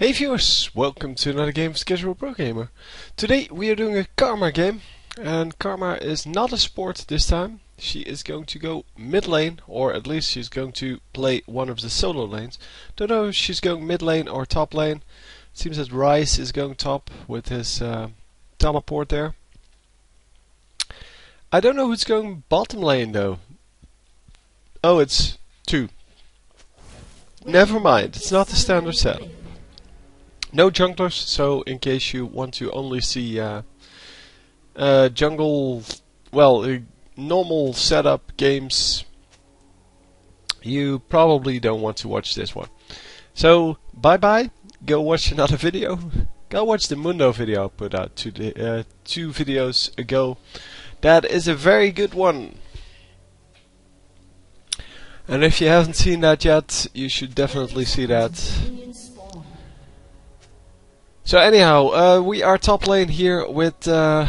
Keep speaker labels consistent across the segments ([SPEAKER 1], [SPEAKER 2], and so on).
[SPEAKER 1] Hey viewers, welcome to another game of Casual Pro Gamer. Today we are doing a Karma game, and Karma is not a sport this time. She is going to go mid lane, or at least she's going to play one of the solo lanes. Don't know if she's going mid lane or top lane. Seems that Ryze is going top with his uh, teleport there. I don't know who's going bottom lane though. Oh, it's two. Never mind, it's not the standard setup. No junglers, so in case you want to only see uh, uh, jungle, well, uh, normal setup games, you probably don't want to watch this one. So, bye bye, go watch another video. Go watch the Mundo video I put out two, uh, two videos ago. That is a very good one. And if you haven't seen that yet, you should definitely see that. So anyhow, uh, we are top lane here with uh,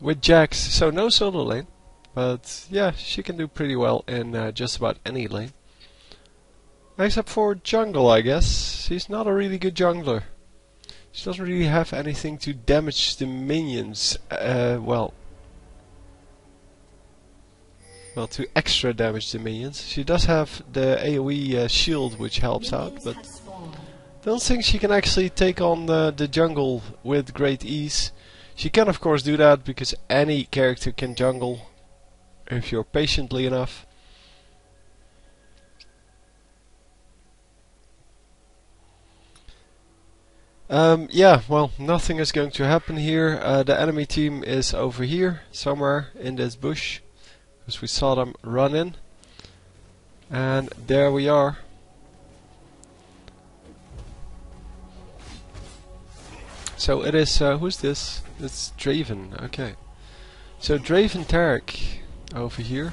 [SPEAKER 1] with Jax. So no solo lane, but yeah, she can do pretty well in uh, just about any lane. Except for jungle, I guess. She's not a really good jungler. She doesn't really have anything to damage the minions. Uh, well, well, to extra damage the minions. She does have the AoE uh, shield, which helps out, but don't think she can actually take on the, the jungle with great ease. She can of course do that because any character can jungle if you're patiently enough. Um, yeah, well, nothing is going to happen here. Uh, the enemy team is over here, somewhere in this bush, because we saw them run in. And there we are. So it is, uh, who's this? It's Draven, okay. So Draven Taric over here.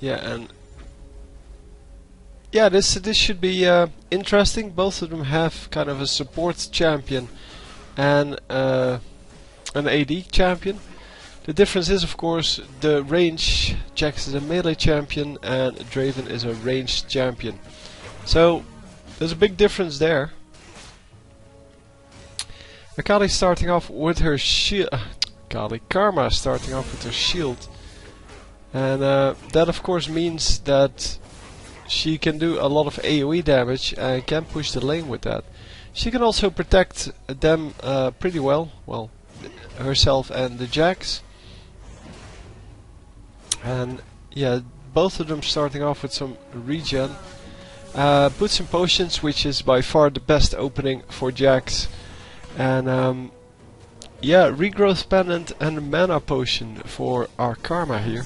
[SPEAKER 1] Yeah, and yeah, this this should be uh, interesting. Both of them have kind of a support champion and uh, an AD champion. The difference is, of course, the range. Jax is a melee champion and Draven is a ranged champion. So there's a big difference there. Akali starting off with her shield. Akali Karma starting off with her shield. And uh, that of course means that she can do a lot of AoE damage and can push the lane with that. She can also protect them uh, pretty well. Well, herself and the Jax. And yeah, both of them starting off with some regen. Uh, put some potions, which is by far the best opening for Jax. And um, yeah, regrowth pendant and mana potion for our karma here.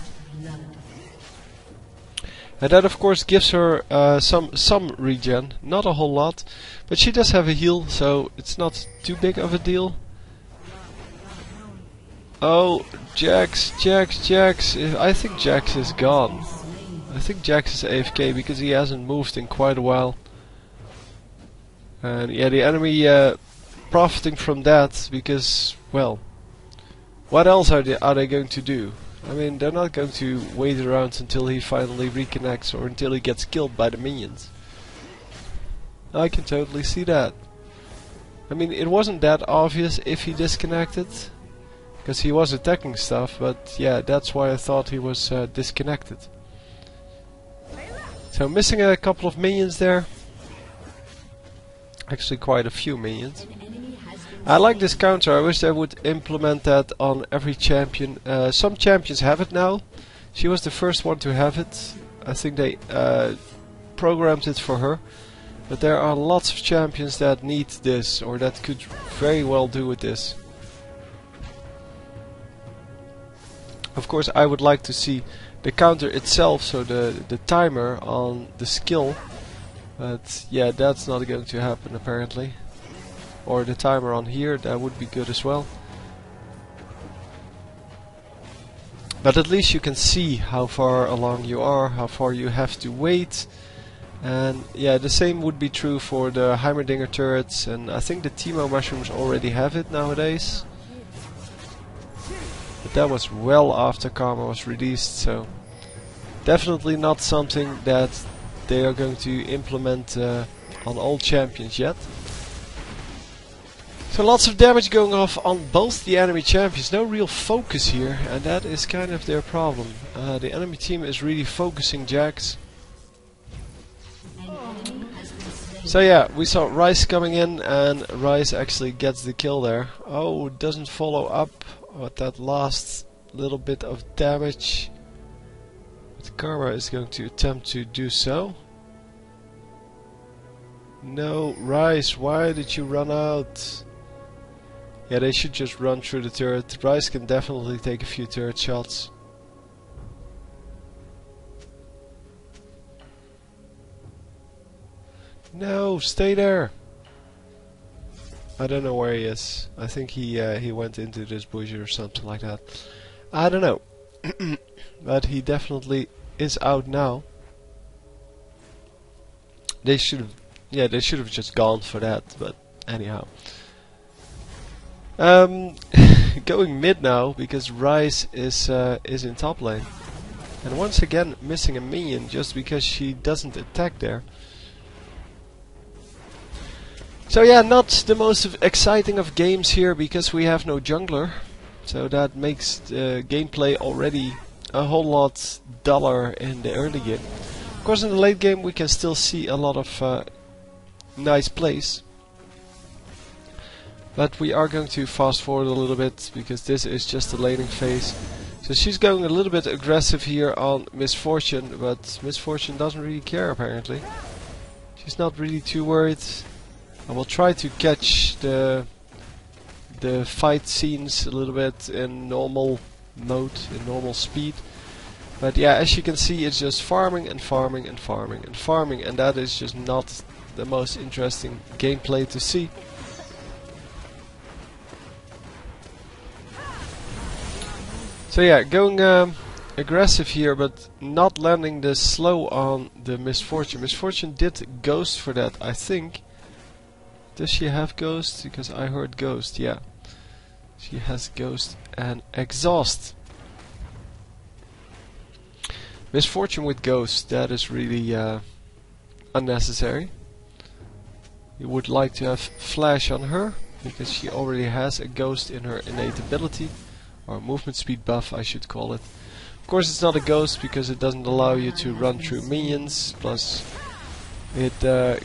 [SPEAKER 1] And that of course gives her uh, some some regen, not a whole lot, but she does have a heal, so it's not too big of a deal. Oh, Jax, Jax, Jax! I think Jax is gone. I think Jax is AFK because he hasn't moved in quite a while. And yeah, the enemy uh, profiting from that because, well, what else are they, are they going to do? I mean, they're not going to wait around until he finally reconnects or until he gets killed by the minions. I can totally see that. I mean, it wasn't that obvious if he disconnected, because he was attacking stuff, but yeah, that's why I thought he was uh, disconnected. So missing a couple of minions there. Actually quite a few minions. I like this counter, I wish they would implement that on every champion. Uh, some champions have it now. She was the first one to have it. I think they uh, programmed it for her. But there are lots of champions that need this, or that could very well do with this. Of course I would like to see the counter itself, so the, the timer on the skill. But yeah, that's not going to happen apparently or the timer on here, that would be good as well. But at least you can see how far along you are, how far you have to wait. And yeah, the same would be true for the Heimerdinger turrets, and I think the Teemo mushrooms already have it nowadays. But that was well after Karma was released, so definitely not something that they are going to implement uh, on all champions yet. So lots of damage going off on both the enemy champions. No real focus here, and that is kind of their problem. Uh, the enemy team is really focusing Jax. So yeah, we saw Ryze coming in, and Ryze actually gets the kill there. Oh, doesn't follow up with that last little bit of damage. But Karma is going to attempt to do so. No, Ryze, why did you run out? Yeah, they should just run through the turret. Ryze can definitely take a few turret shots. No, stay there! I don't know where he is. I think he uh, he went into this bush or something like that. I don't know. but he definitely is out now. They should have, yeah, they should have just gone for that. But anyhow, um, going mid now because Ryze is uh, is in top lane, and once again missing a minion just because she doesn't attack there. So yeah, not the most exciting of games here because we have no jungler. So that makes the gameplay already a whole lot duller in the early game. Of course in the late game we can still see a lot of uh, nice plays. But we are going to fast forward a little bit because this is just the laning phase. So she's going a little bit aggressive here on Miss Fortune, but Miss Fortune doesn't really care apparently. She's not really too worried. I will try to catch the the fight scenes a little bit in normal mode, in normal speed. But yeah, as you can see, it's just farming and farming and farming and farming, and that is just not the most interesting gameplay to see. So yeah, going um, aggressive here, but not landing the slow on the Miss Fortune. Misfortune did Ghost for that, I think. Does she have Ghost? Because I heard Ghost, yeah. She has Ghost and Exhaust. Miss Fortune with Ghost, that is really uh, unnecessary. You would like to have Flash on her, because she already has a Ghost in her innate ability, or movement speed buff I should call it. Of course it's not a Ghost because it doesn't allow you to run through minions, plus it uh,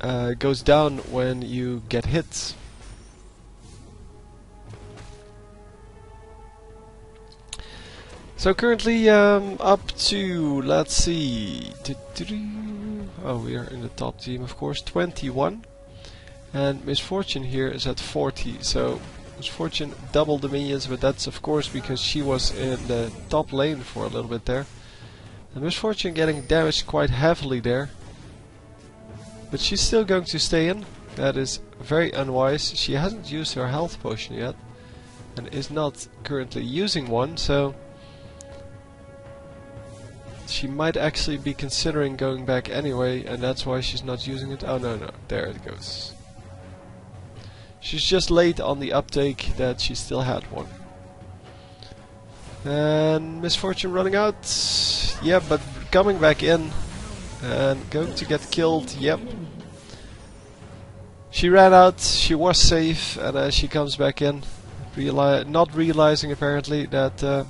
[SPEAKER 1] uh, goes down when you get hit. So currently um, up to, let's see, oh we are in the top team of course, 21. And Miss Fortune here is at 40, so Miss Fortune doubled the minions, but that's of course because she was in the top lane for a little bit there. And Miss Fortune getting damaged quite heavily there. But she's still going to stay in. That is very unwise. She hasn't used her health potion yet. And is not currently using one, so... She might actually be considering going back anyway, and that's why she's not using it. Oh no, no, there it goes. She's just late on the uptake that she still had one. And Miss Fortune running out. Yeah, but coming back in and going to get killed, yep. She ran out, she was safe, and uh, she comes back in, reali not realizing apparently that uh,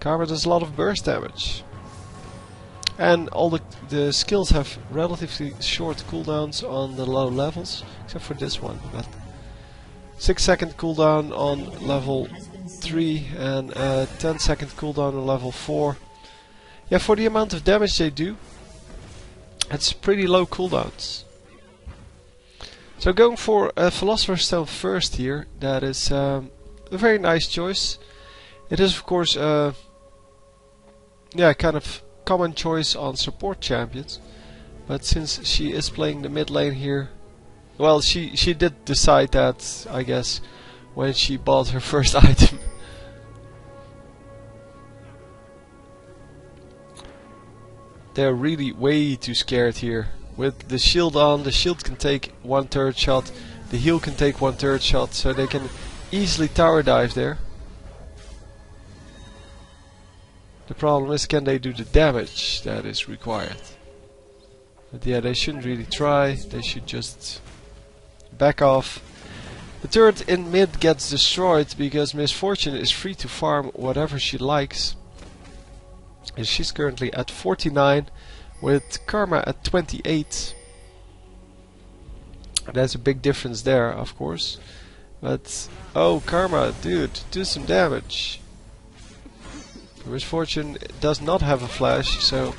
[SPEAKER 1] Karma does a lot of burst damage. And all the, the skills have relatively short cooldowns on the low levels, except for this one. But 6 second cooldown on level 3 and uh, 10 second cooldown on level 4. Yeah, for the amount of damage they do, it's pretty low cooldowns. So going for a Philosopher's Stone first here, that is um, a very nice choice. It is of course a yeah, kind of common choice on support champions. But since she is playing the mid lane here, well, she, she did decide that, I guess, when she bought her first item. They're really way too scared here. With the shield on, the shield can take one third shot, the heal can take one third shot, so they can easily tower dive there. The problem is can they do the damage that is required. But yeah, they shouldn't really try. They should just back off. The turret in mid gets destroyed because Miss Fortune is free to farm whatever she likes. And she's currently at 49 with Karma at 28. There's a big difference there, of course. But, oh, Karma, dude, do some damage. Miss Fortune does not have a flash, so...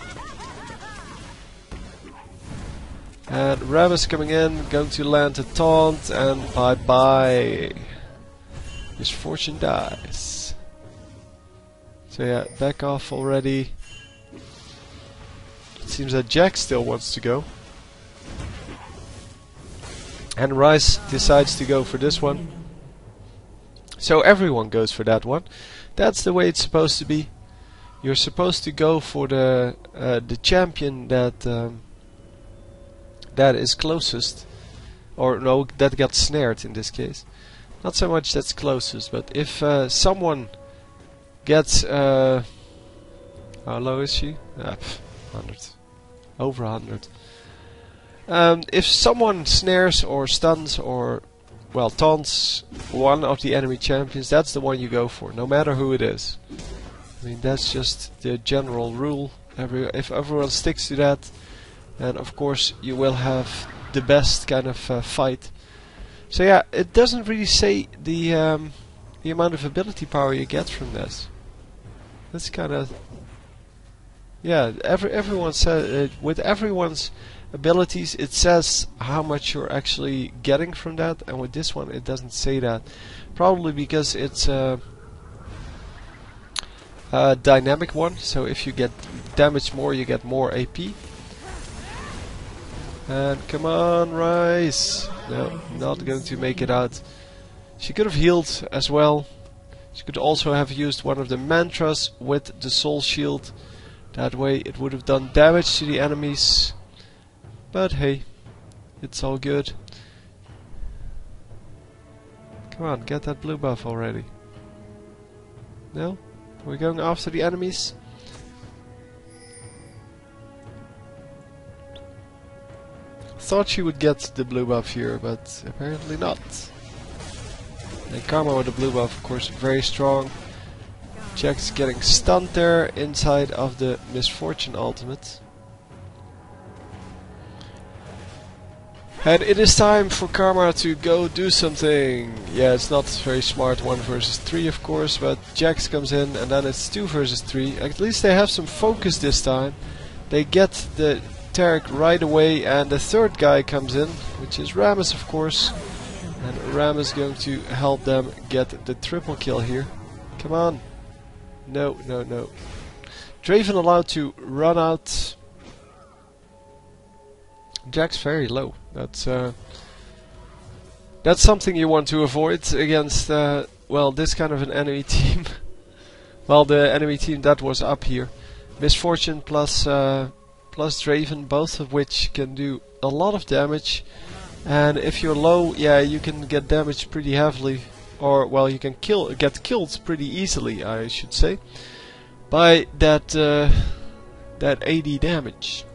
[SPEAKER 1] And Rammus coming in, going to land a taunt, and bye-bye. Miss Fortune dies. So yeah, back off already. It seems that Jax still wants to go. And Ryze decides to go for this one. So everyone goes for that one. That's the way it's supposed to be. You're supposed to go for the uh, the champion that um, that is closest, or no, that got snared in this case. Not so much that's closest, but if uh, someone gets uh, how low is she? Ah, 100, over 100. Um, if someone snares or stuns or well taunts one of the enemy champions, that's the one you go for, no matter who it is. I mean that's just the general rule. Every if everyone sticks to that, then of course you will have the best kind of uh, fight. So yeah, it doesn't really say the um, the amount of ability power you get from this. That's kind of yeah. Every everyone says uh, with everyone's abilities it says how much you're actually getting from that and with this one it doesn't say that probably because it's a, a dynamic one so if you get damage more you get more AP and come on Ryze no not going to make it out she could have healed as well she could also have used one of the mantras with the soul shield that way it would have done damage to the enemies but hey, it's all good. Come on, get that blue buff already. No? We're going after the enemies? Thought she would get the blue buff here, but apparently not. And Karma with the blue buff, of course, very strong. Jax getting stunned there inside of the Miss Fortune ultimate. And it is time for Karma to go do something. Yeah, it's not very smart 1 versus 3 of course, but Jax comes in and then it's 2 versus 3. At least they have some focus this time. They get the Taric right away and the third guy comes in, which is Rammus of course. And Ram is going to help them get the triple kill here. Come on. No, no, no. Draven allowed to run out Jax very low. That's uh, that's something you want to avoid against uh, well this kind of an enemy team. well, the enemy team that was up here, Miss Fortune plus uh, plus Draven, both of which can do a lot of damage. And if you're low, yeah, you can get damaged pretty heavily, or well, you can kill get killed pretty easily, I should say, by that uh, that AD damage.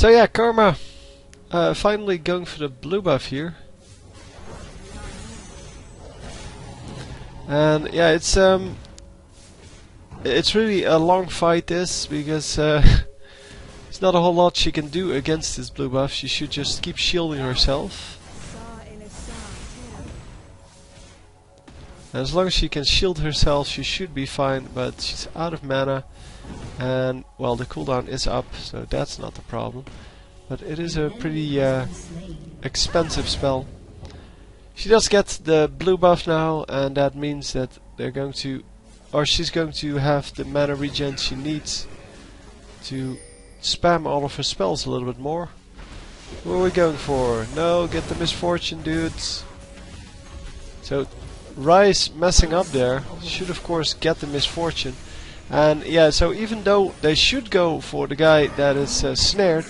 [SPEAKER 1] So yeah, Karma uh, finally going for the blue buff here. And yeah, it's um, it's really a long fight this because uh, there's not a whole lot she can do against this blue buff. She should just keep shielding herself. As long as she can shield herself, she should be fine. But she's out of mana. And, well, the cooldown is up, so that's not the problem. But it is a pretty uh, expensive spell. She does get the blue buff now, and that means that they're going to... Or she's going to have the mana regen she needs to spam all of her spells a little bit more. What are we going for? No, get the Miss Fortune dudes. So, Ryze messing up there should of course get the Miss Fortune. And yeah, so even though they should go for the guy that is uh, snared,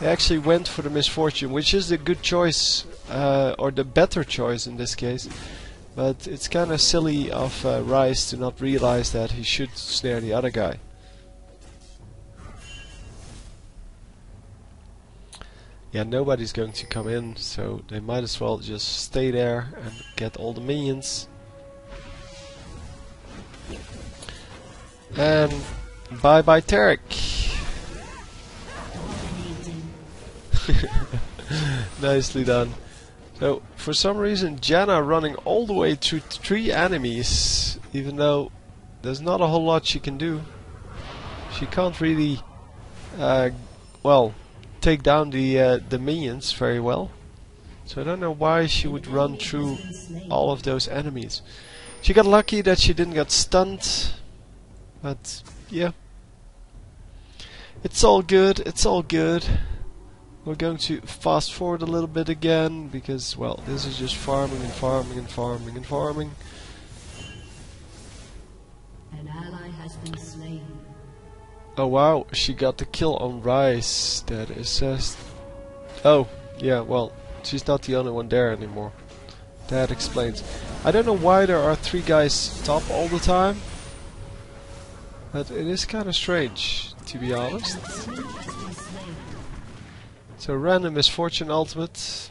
[SPEAKER 1] they actually went for the Miss Fortune, which is the good choice, uh, or the better choice in this case. But it's kind of silly of uh, Ryze to not realize that he should snare the other guy. Yeah, nobody's going to come in, so they might as well just stay there and get all the minions. And bye bye Taric. Nicely done. So, for some reason, Janna running all the way through three enemies, even though there's not a whole lot she can do. She can't really, uh, well, take down the uh, the minions very well. So I don't know why she would run through all of those enemies. She got lucky that she didn't get stunned, but yeah. It's all good, it's all good. We're going to fast forward a little bit again because, well, this is just farming and farming and farming and farming.
[SPEAKER 2] An ally has been slain.
[SPEAKER 1] Oh wow, she got the kill on Ryze. That is just... Oh, yeah, well, she's not the only one there anymore. That explains. I don't know why there are three guys top all the time. But it is kind of strange, to be honest. So random Miss Fortune ultimate.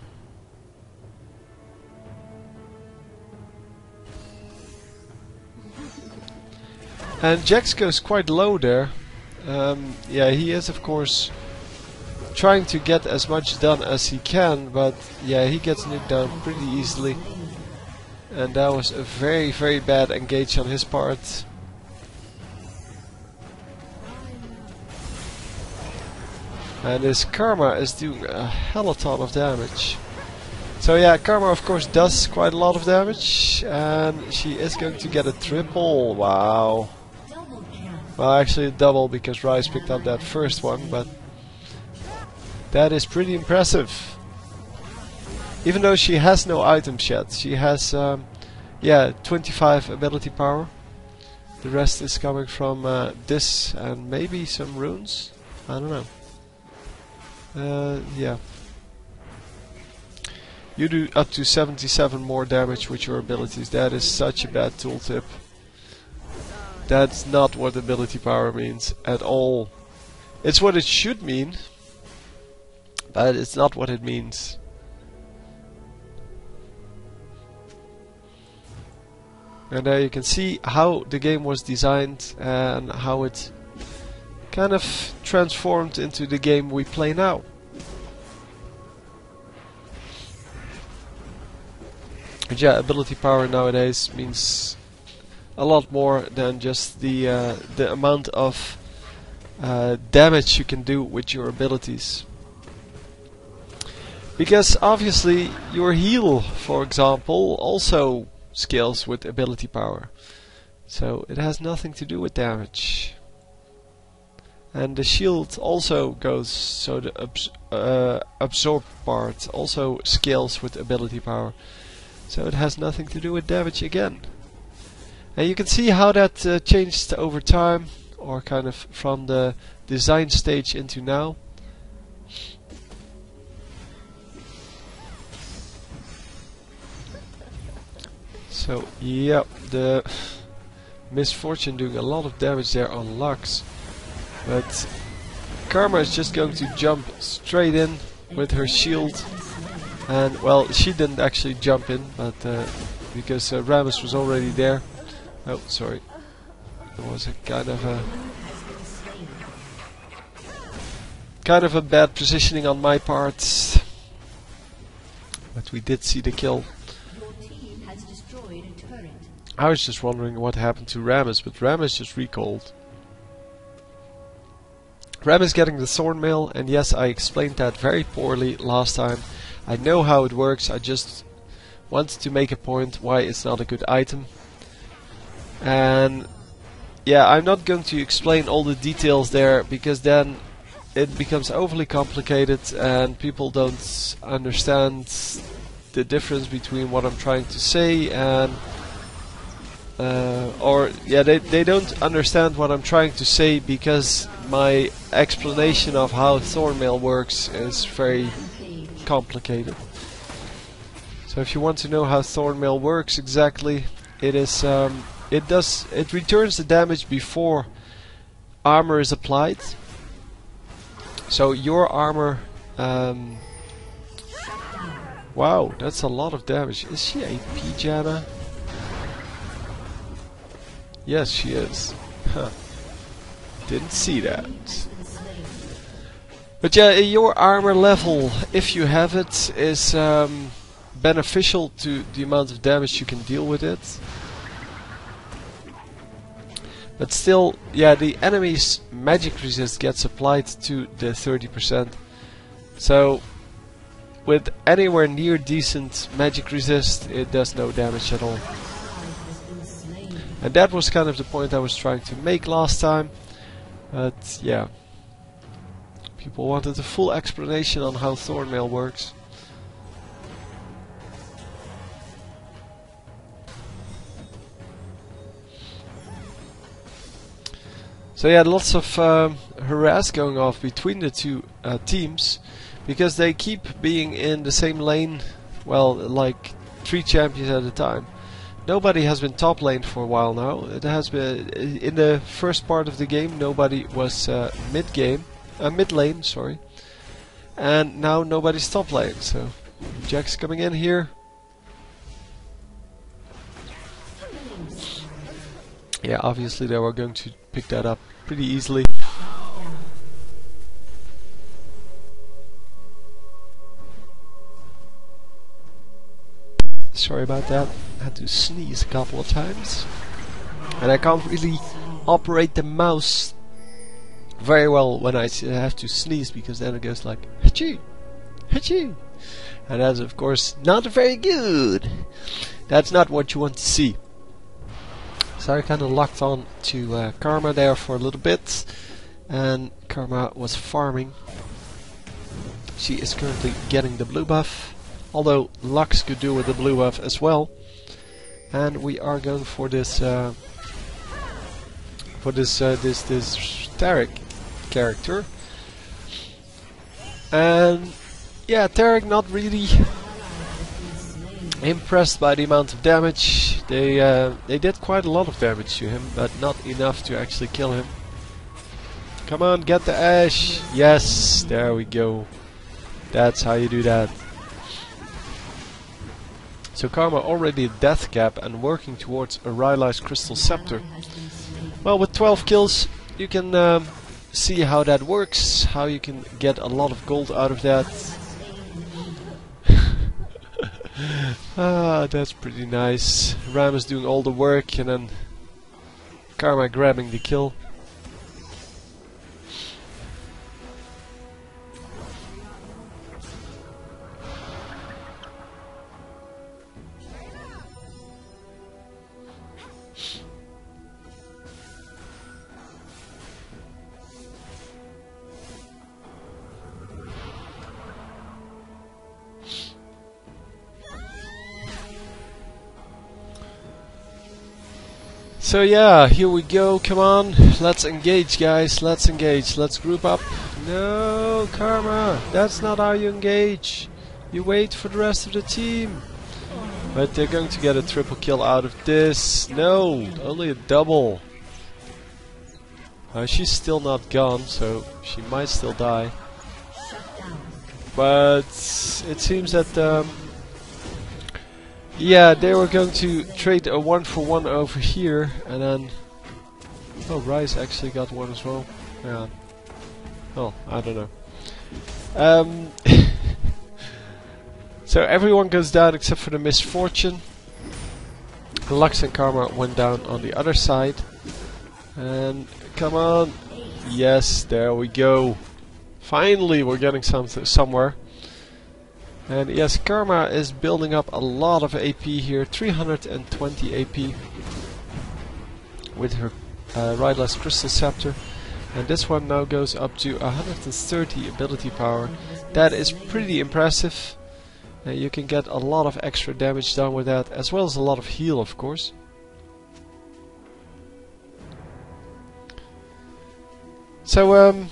[SPEAKER 1] And Jax goes quite low there. Um, yeah, he is of course trying to get as much done as he can, but yeah, he gets nuked down pretty easily. And that was a very, very bad engage on his part. And his Karma is doing a hell of a ton of damage. So yeah, Karma of course does quite a lot of damage, and she is going to get a triple. Wow. Well, actually a double because Ryze picked up that first one, but that is pretty impressive. Even though she has no items yet, she has, um, yeah, 25 ability power. The rest is coming from uh, this and maybe some runes. I don't know. Uh, yeah. You do up to 77 more damage with your abilities. That is such a bad tooltip. That's not what ability power means at all. It's what it should mean, but it's not what it means. And there you can see how the game was designed and how it kind of transformed into the game we play now. But yeah, ability power nowadays means a lot more than just the uh, the amount of uh, damage you can do with your abilities. Because obviously your heal, for example, also scales with ability power. So it has nothing to do with damage. And the shield also goes, so the abs uh, absorb part also scales with ability power. So it has nothing to do with damage again. And you can see how that uh, changed over time, or kind of from the design stage into now. So, yeah, the Miss Fortune doing a lot of damage there on Lux. But Karma is just going to jump straight in with her shield. And, well, she didn't actually jump in, but uh, because uh, Rammus was already there. Oh, sorry. There was a kind of a kind of a bad positioning on my part. But we did see the kill.
[SPEAKER 2] Your team has destroyed a turret.
[SPEAKER 1] I was just wondering what happened to Rammus, but Rammus just recalled. Rammus getting the Thorn Mail, and yes, I explained that very poorly last time. I know how it works, I just wanted to make a point why it's not a good item. And yeah, I'm not going to explain all the details there because then it becomes overly complicated and people don't understand the difference between what I'm trying to say and uh, or yeah they, they don't understand what I'm trying to say because my explanation of how Thornmail works is very complicated. So if you want to know how Thornmail works exactly, it is um, it does it returns the damage before armor is applied. So your armor. Um, wow, that's a lot of damage. Is she AP Janna? Yes, she is. Huh. Didn't see that. But yeah, your armor level, if you have it, is um, beneficial to the amount of damage you can deal with it. But still, yeah, the enemy's magic resist gets applied to the 30%. So, with anywhere near decent magic resist, it does no damage at all. And that was kind of the point I was trying to make last time. But yeah. People wanted a full explanation on how Thornmail works. So yeah, lots of um, harass going off between the two uh, teams because they keep being in the same lane, well, like three champions at a time. Nobody has been top lane for a while now. It has been in the first part of the game. Nobody was uh, mid game, uh, mid lane, sorry, and now nobody's top lane. So Jax coming in here. Yeah, obviously they were going to pick that up pretty easily. Sorry about that. I had to sneeze a couple of times. And I can't really operate the mouse very well when I have to sneeze because then it goes like Achoo! Achoo! And that's of course not very good. That's not what you want to see. So I kind of locked on to uh, Karma there for a little bit. And Karma was farming. She is currently getting the blue buff although Lux could do with the blue buff as well. And we are going for this uh, for this uh, this this Taric character. And yeah, Taric not really impressed by the amount of damage. They uh, they did quite a lot of damage to him, but not enough to actually kill him. Come on, get the Ashe! Yes, there we go. That's how you do that. So Karma already death cap and working towards a Rylai's Crystal Scepter. Well, with 12 kills, you can um, see how that works, how you can get a lot of gold out of that. ah, that's pretty nice. Ram is doing all the work and then Karma grabbing the kill. So yeah, here we go, come on, let's engage guys, let's engage, let's group up. No, Karma, that's not how you engage. You wait for the rest of the team. But they're going to get a triple kill out of this. No, only a double. Uh, she's still not gone, so she might still die. But it seems that um, yeah, they were going to trade a one for one over here, and then... Oh, Ryze actually got one as well. Yeah. Oh, I don't know. Um, so everyone goes down except for the Miss Fortune. Lux and Karma went down on the other side. And come on. Yes, there we go. Finally, we're getting something somewhere. And yes, Karma is building up a lot of AP here, 320 AP with her uh, Crystal Scepter. And this one now goes up to 130 ability power. That is pretty impressive. Uh, you can get a lot of extra damage done with that, as well as a lot of heal, of course. So, um,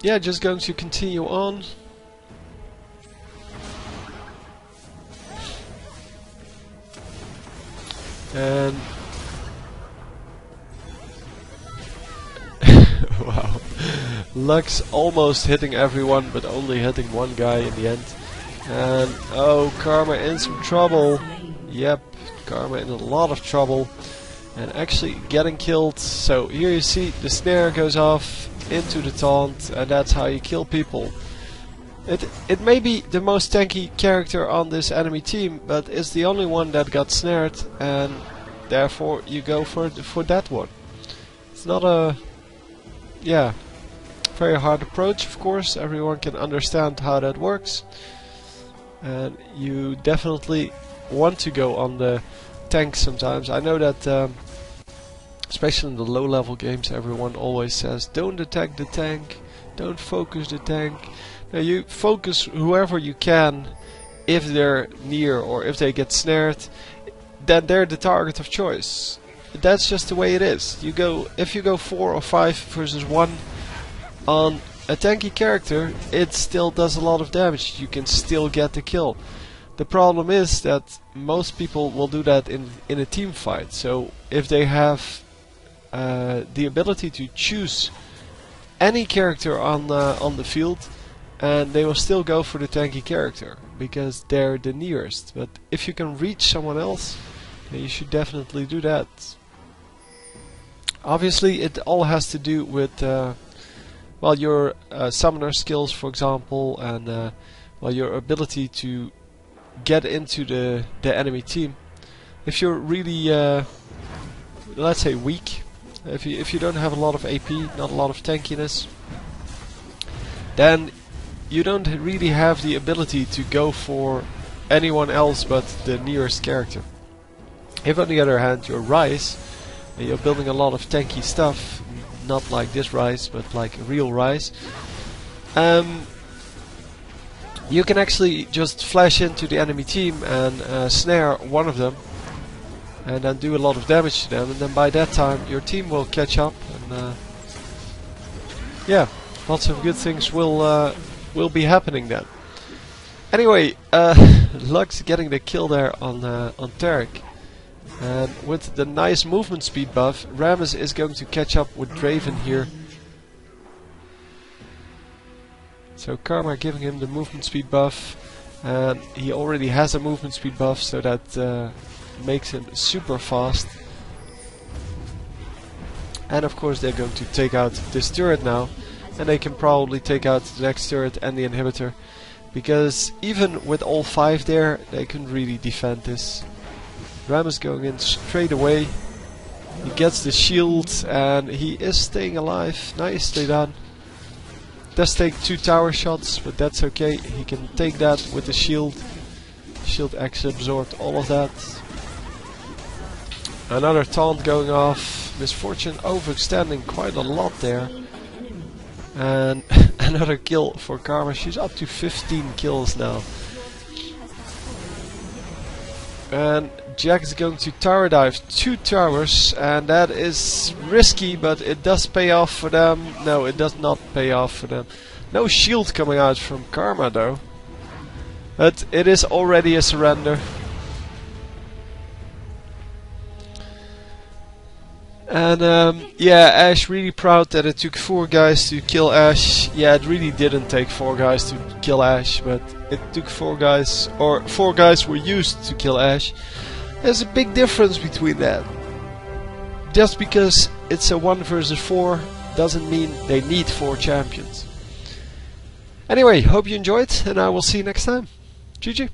[SPEAKER 1] yeah, just going to continue on. Um, and wow. Lux almost hitting everyone, but only hitting one guy in the end. And oh, Karma in some trouble. Yep, Karma in a lot of trouble. And actually getting killed. So here you see the snare goes off into the taunt, and that's how you kill people. It it may be the most tanky character on this enemy team, but it's the only one that got snared, and therefore you go for for that one. It's not a yeah very hard approach, of course. Everyone can understand how that works, and you definitely want to go on the tank sometimes. I know that. Um, especially in the low level games everyone always says don't attack the tank don't focus the tank now you focus whoever you can if they're near or if they get snared, then they're the target of choice. That's just the way it is. You go if you go four or five versus one on a tanky character, it still does a lot of damage. You can still get the kill. The problem is that most people will do that in in a team fight. So if they have uh, the ability to choose any character on uh, on the field, and they will still go for the tanky character because they're the nearest. But if you can reach someone else, then you should definitely do that. Obviously, it all has to do with uh, well your uh, summoner skills, for example, and uh, well your ability to get into the the enemy team. If you're really uh, let's say weak, if you if you don't have a lot of AP, not a lot of tankiness, then you don't really have the ability to go for anyone else but the nearest character. If on the other hand you're Ryze, and you're building a lot of tanky stuff, not like this Ryze, but like real Ryze, um, you can actually just flash into the enemy team and uh, snare one of them and then do a lot of damage to them and then by that time your team will catch up and uh, yeah lots of good things will uh, will be happening then. Anyway, uh, Lux getting the kill there on uh, on Taric. And with the nice movement speed buff, Rammus is going to catch up with Draven here. So Karma giving him the movement speed buff. And he already has a movement speed buff, so that uh, makes him super fast. And of course they're going to take out this turret now and they can probably take out the next turret and the inhibitor. Because even with all five there they can really defend this. Ram is going in straight away. He gets the shield and he is staying alive. Nicely done. Does take two tower shots but that's okay. He can take that with the shield. Shield actually absorbed all of that. Another taunt going off. Miss Fortune overextending quite a lot there and another kill for Karma. She's up to 15 kills now. And Jax is going to tower dive two towers and that is risky but it does pay off for them. No, it does not pay off for them. No shield coming out from Karma though. But it is already a surrender. And um, yeah, Ashe really proud that it took four guys to kill Ashe. Yeah, it really didn't take four guys to kill Ashe, but it took four guys, or four guys were used to kill Ashe. There's a big difference between that. Just because it's a 1 versus 4 doesn't mean they need 4 champions. Anyway, hope you enjoyed, and I will see you next time. GG.